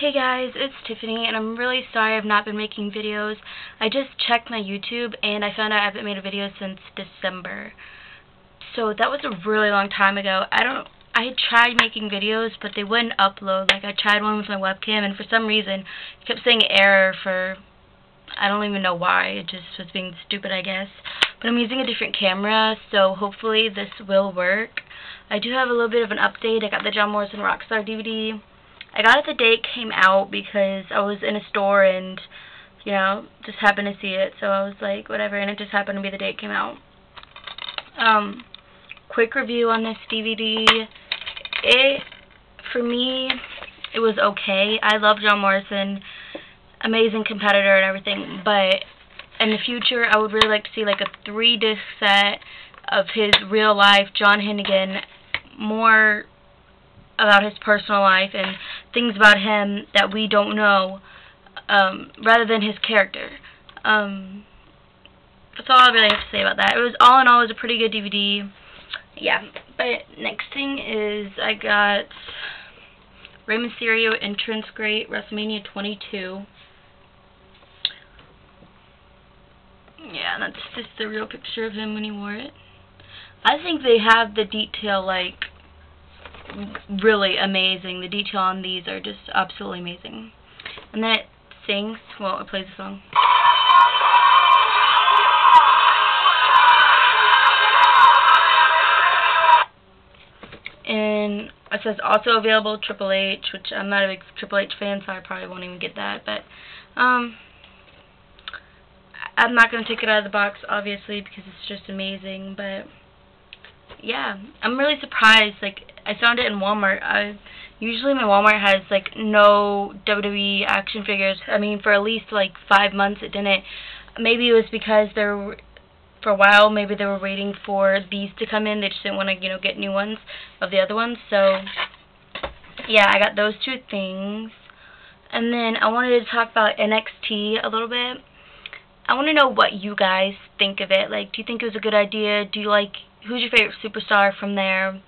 Hey guys, it's Tiffany, and I'm really sorry I've not been making videos. I just checked my YouTube, and I found out I haven't made a video since December. So that was a really long time ago. I don't, I tried making videos, but they wouldn't upload. Like, I tried one with my webcam, and for some reason, it kept saying error for, I don't even know why. It just was being stupid, I guess. But I'm using a different camera, so hopefully this will work. I do have a little bit of an update. I got the John Morrison Rockstar DVD. I got it the day it came out because I was in a store and, you know, just happened to see it. So I was like, whatever, and it just happened to be the day it came out. Um, quick review on this DVD. It, for me, it was okay. I love John Morrison, amazing competitor and everything, but in the future, I would really like to see like a three-disc set of his real life John Hennigan, more about his personal life and things about him that we don't know, um, rather than his character. Um, that's all I really have to say about that. It was all in all, it was a pretty good DVD. Yeah, but next thing is I got Rey Mysterio entrance great WrestleMania 22. Yeah, that's just the real picture of him when he wore it. I think they have the detail like really amazing. The detail on these are just absolutely amazing. And then it sings, well, it plays a song. And it says also available Triple H, which I'm not a big Triple H fan, so I probably won't even get that. But, um, I'm not going to take it out of the box, obviously, because it's just amazing. But, yeah, I'm really surprised. Like, I found it in Walmart. I usually my Walmart has like no WWE action figures. I mean, for at least like five months it didn't. Maybe it was because they're for a while. Maybe they were waiting for these to come in. They just didn't want to, you know, get new ones of the other ones. So, yeah, I got those two things. And then I wanted to talk about NXT a little bit. I want to know what you guys think of it. Like, do you think it was a good idea? Do you like, who's your favorite superstar from there?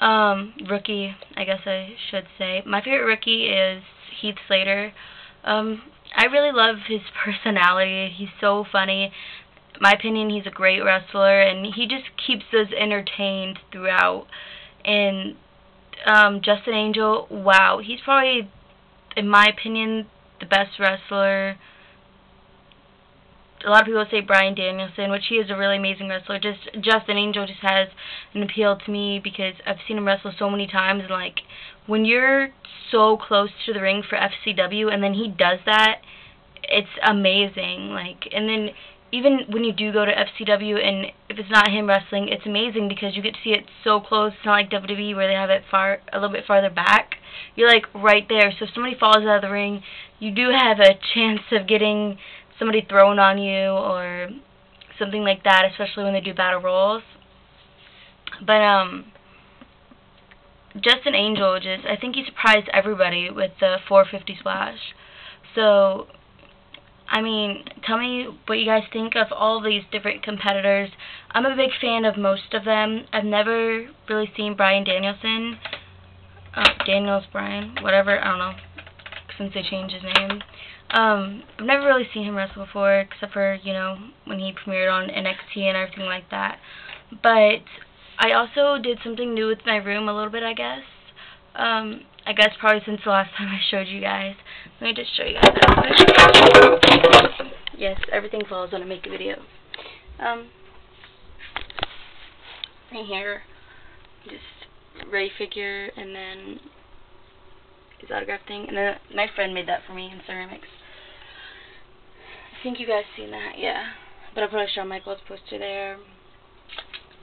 Um, rookie, I guess I should say. My favorite rookie is Heath Slater. Um, I really love his personality. He's so funny. My opinion, he's a great wrestler, and he just keeps us entertained throughout. And um, Justin Angel, wow, he's probably, in my opinion, the best wrestler a lot of people say Bryan Danielson, which he is a really amazing wrestler. Just Justin Angel just has an appeal to me because I've seen him wrestle so many times and like when you're so close to the ring for FCW and then he does that, it's amazing. Like and then even when you do go to FCW and if it's not him wrestling, it's amazing because you get to see it so close. It's not like WWE where they have it far a little bit farther back. You're like right there. So if somebody falls out of the ring, you do have a chance of getting somebody thrown on you or something like that, especially when they do battle royals. But um Justin Angel just I think he surprised everybody with the 450 splash. So I mean, tell me what you guys think of all these different competitors. I'm a big fan of most of them. I've never really seen Bryan Danielson. Uh, Daniels Bryan, whatever, I don't know, since they changed his name. Um, I've never really seen him wrestle before, except for, you know, when he premiered on NXT and everything like that. But I also did something new with my room a little bit, I guess. Um, I guess probably since the last time I showed you guys. Let me just show you guys Yes, everything falls when I make a video. Um, right here, just Rey figure, and then his autograph thing. And then my friend made that for me in ceramics think you guys seen that, yeah. But I'll probably show Michael's poster there.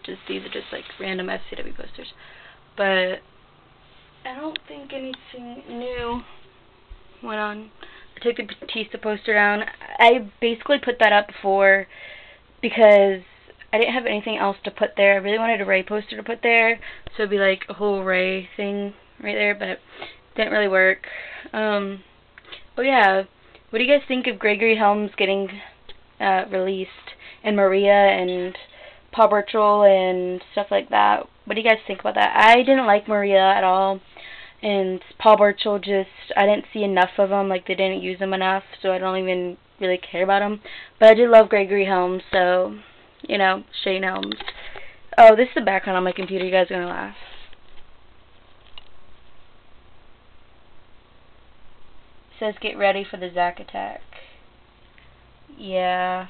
Just these are just like random FCW posters. But I don't think anything new went on. I took the Batista poster down. I basically put that up before because I didn't have anything else to put there. I really wanted a Rey poster to put there, so it'd be like a whole Rey thing right there, but didn't really work. Um, oh yeah, what do you guys think of Gregory Helms getting uh, released and Maria and Paul Burchill and stuff like that? What do you guys think about that? I didn't like Maria at all. And Paul Burchill just, I didn't see enough of him, like they didn't use him enough, so I don't even really care about him. But I do love Gregory Helms, so, you know, Shane Helms. Oh, this is the background on my computer, you guys are going to laugh. It says get ready for the Zack attack. Yeah.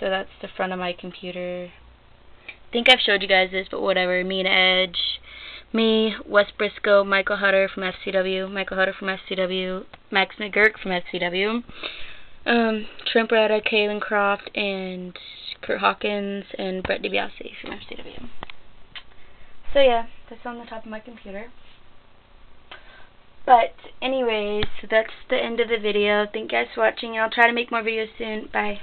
So that's the front of my computer. I think I've showed you guys this, but whatever. Me and Edge. Me, Wes Briscoe, Michael Hutter from FCW, Michael Hutter from FCW, Max McGurk from FCW, um, Trent Beretta, Caylen Croft, and Kurt Hawkins, and Brett DiBiase from FCW. So yeah, that's on the top of my computer. But, anyways, that's the end of the video. Thank you guys for watching, and I'll try to make more videos soon. Bye.